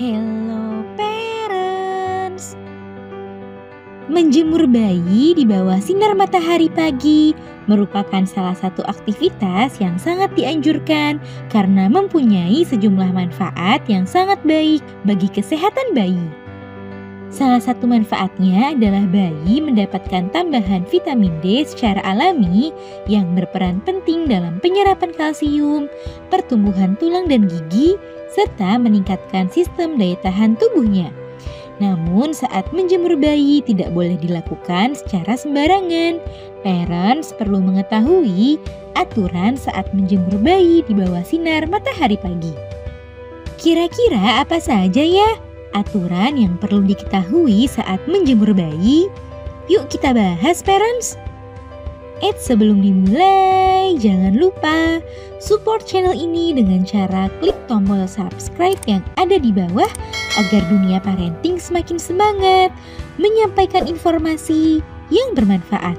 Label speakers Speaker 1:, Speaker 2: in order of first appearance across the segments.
Speaker 1: Hello parents. Menjemur bayi di bawah sinar matahari pagi merupakan salah satu aktivitas yang sangat dianjurkan karena mempunyai sejumlah manfaat yang sangat baik bagi kesehatan bayi. Salah satu manfaatnya adalah bayi mendapatkan tambahan vitamin D secara alami yang berperan penting dalam penyerapan kalsium, pertumbuhan tulang dan gigi, serta meningkatkan sistem daya tahan tubuhnya. Namun saat menjemur bayi tidak boleh dilakukan secara sembarangan. Parents perlu mengetahui aturan saat menjemur bayi di bawah sinar matahari pagi. Kira-kira apa saja ya aturan yang perlu diketahui saat menjemur bayi? Yuk kita bahas parents. Eh sebelum dimulai, jangan lupa support channel ini dengan cara klik tombol subscribe yang ada di bawah agar dunia parenting semakin semangat menyampaikan informasi yang bermanfaat.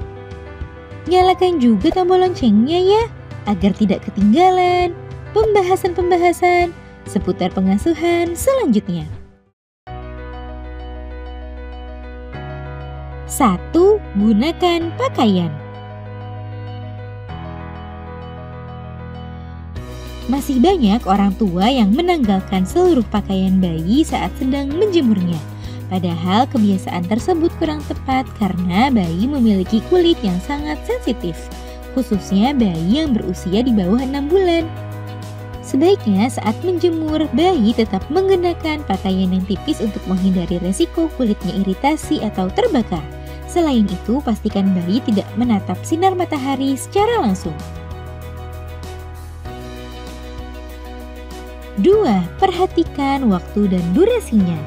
Speaker 1: Nyalakan juga tombol loncengnya ya, agar tidak ketinggalan pembahasan-pembahasan seputar pengasuhan selanjutnya. 1. Gunakan pakaian. Masih banyak orang tua yang menanggalkan seluruh pakaian bayi saat sedang menjemurnya. Padahal kebiasaan tersebut kurang tepat karena bayi memiliki kulit yang sangat sensitif, khususnya bayi yang berusia di bawah 6 bulan. Sebaiknya saat menjemur, bayi tetap mengenakan pakaian yang tipis untuk menghindari resiko kulitnya iritasi atau terbakar. Selain itu, pastikan bayi tidak menatap sinar matahari secara langsung. 2. Perhatikan waktu dan durasinya.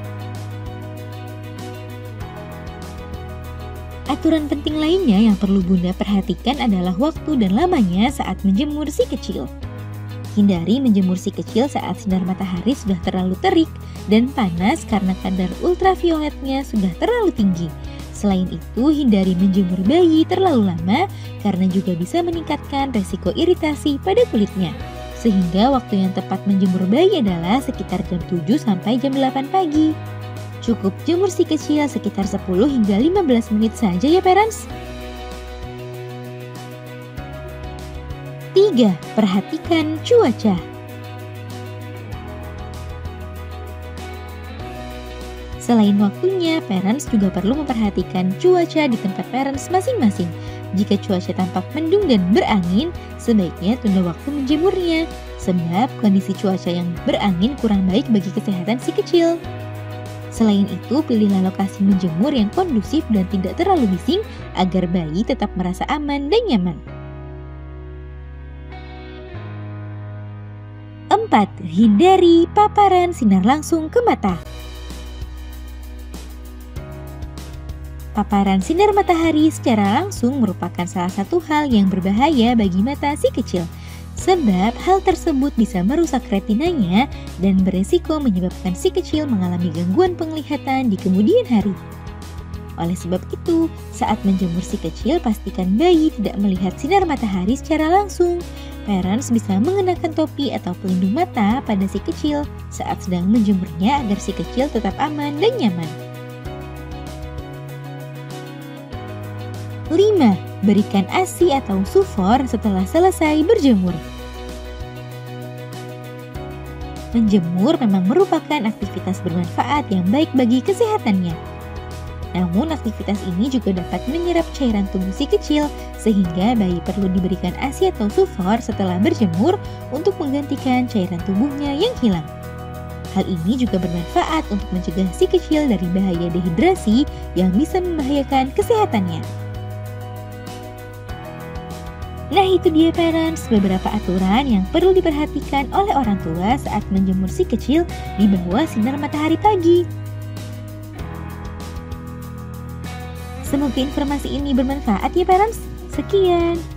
Speaker 1: Aturan penting lainnya yang perlu Bunda perhatikan adalah waktu dan lamanya saat menjemur si kecil. Hindari menjemur si kecil saat sinar matahari sudah terlalu terik dan panas karena kadar ultravioletnya sudah terlalu tinggi Selain itu, hindari menjemur bayi terlalu lama karena juga bisa meningkatkan resiko iritasi pada kulitnya. Sehingga waktu yang tepat menjemur bayi adalah sekitar jam 7 sampai jam 8 pagi. Cukup jemur si kecil sekitar 10 hingga 15 menit saja ya parents. 3. Perhatikan cuaca. Selain waktunya, parents juga perlu memperhatikan cuaca di tempat parents masing-masing. Jika cuaca tampak mendung dan berangin, sebaiknya tunda waktu menjemurnya, sebab kondisi cuaca yang berangin kurang baik bagi kesehatan si kecil. Selain itu, pilihlah lokasi menjemur yang kondusif dan tidak terlalu bising agar bayi tetap merasa aman dan nyaman. 4. Hindari paparan sinar langsung ke mata. Paparan sinar matahari secara langsung merupakan salah satu hal yang berbahaya bagi mata si kecil, sebab hal tersebut bisa merusak retinanya dan beresiko menyebabkan si kecil mengalami gangguan penglihatan di kemudian hari. Oleh sebab itu, saat menjemur si kecil, pastikan bayi tidak melihat sinar matahari secara langsung. Parents bisa mengenakan topi atau pelindung mata pada si kecil saat sedang menjemurnya agar si kecil tetap aman dan nyaman. 5. Berikan ASI atau sufor setelah selesai berjemur. Menjemur memang merupakan aktivitas bermanfaat yang baik bagi kesehatannya. Namun aktivitas ini juga dapat menyerap cairan tubuh si kecil sehingga bayi perlu diberikan ASI atau sufor setelah berjemur untuk menggantikan cairan tubuhnya yang hilang. Hal ini juga bermanfaat untuk mencegah si kecil dari bahaya dehidrasi yang bisa membahayakan kesehatannya. Nah itu dia parents, beberapa aturan yang perlu diperhatikan oleh orang tua saat menjemur si kecil di bawah sinar matahari pagi. Semoga informasi ini bermanfaat ya parents. Sekian.